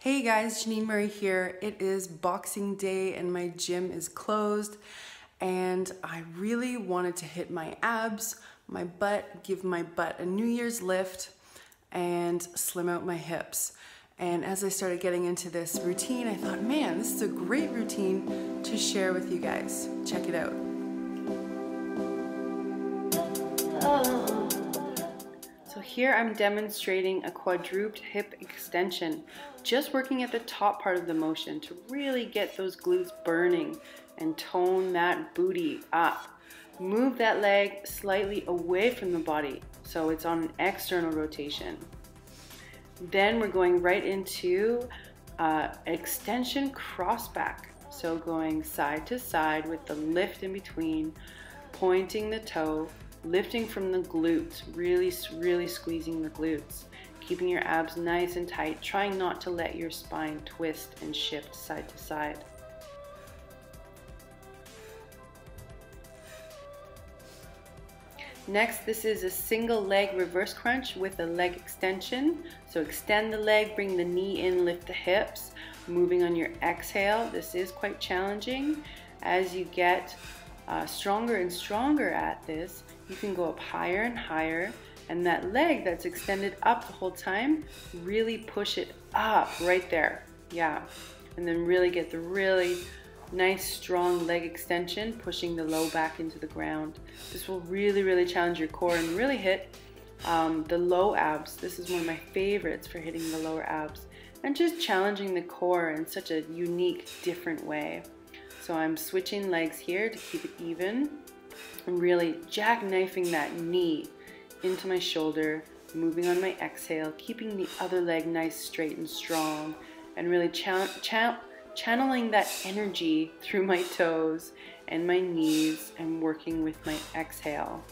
Hey guys, Jannine Murray here. It is Boxing Day and my gym is closed and I really wanted to hit my abs, my butt, give my butt a New Year's lift and slim out my hips. And as I started getting into this routine, I thought, man, this is a great routine to share with you guys. Check it out. So here I'm demonstrating a quadruped hip extension, just working at the top part of the motion to really get those glutes burning and tone that booty up. Move that leg slightly away from the body so it's on an external rotation. Then we're going right into uh, extension cross back. So going side to side with the lift in between, pointing the toe, lifting from the glutes, really, really squeezing the glutes, keeping your abs nice and tight, trying not to let your spine twist and shift side to side. Next, this is a single leg reverse crunch with a leg extension. So extend the leg, bring the knee in, lift the hips. Moving on your exhale, this is quite challenging. As you get uh, stronger and stronger at this, you can go up higher and higher and that leg that's extended up the whole time, really push it up right there. Yeah. And then really get the really nice strong leg extension, pushing the low back into the ground. This will really, really challenge your core and really hit um, the low abs. This is one of my favorites for hitting the lower abs and just challenging the core in such a unique, different way. So I'm switching legs here to keep it even. I'm really jackknifing that knee into my shoulder, moving on my exhale, keeping the other leg nice, straight, and strong, and really cha cha channeling that energy through my toes and my knees and working with my exhale.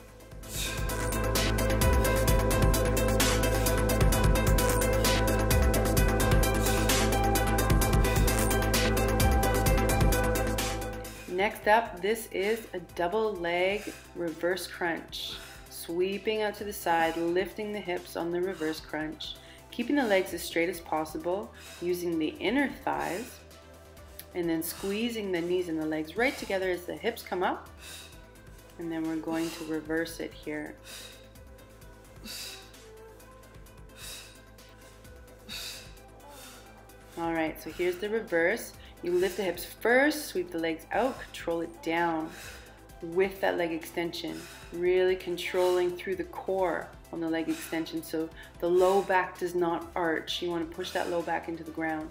Next up, this is a double leg reverse crunch. Sweeping out to the side, lifting the hips on the reverse crunch, keeping the legs as straight as possible, using the inner thighs, and then squeezing the knees and the legs right together as the hips come up. And then we're going to reverse it here. All right, so here's the reverse. You lift the hips first, sweep the legs out, control it down with that leg extension, really controlling through the core on the leg extension so the low back does not arch. You want to push that low back into the ground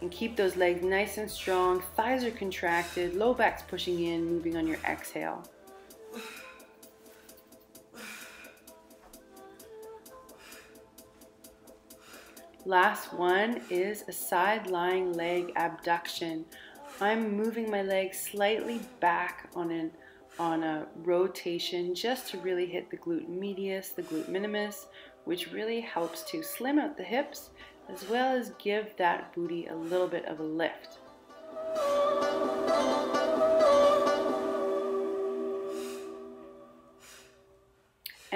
and keep those legs nice and strong. Thighs are contracted, low back's pushing in, moving on your exhale. Last one is a side lying leg abduction. I'm moving my leg slightly back on an on a rotation just to really hit the glute medius, the glute minimus, which really helps to slim out the hips as well as give that booty a little bit of a lift.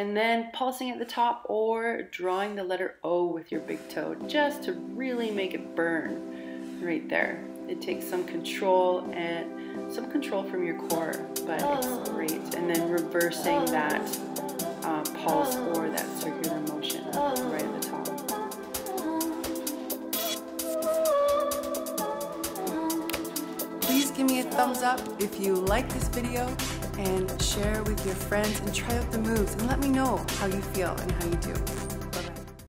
And then pulsing at the top or drawing the letter O with your big toe just to really make it burn right there. It takes some control and some control from your core, but it's great. And then reversing that uh, pulse or that circular motion right at the top. Please give me a thumbs up if you like this video and share with your friends and try out the moves and let me know how you feel and how you do.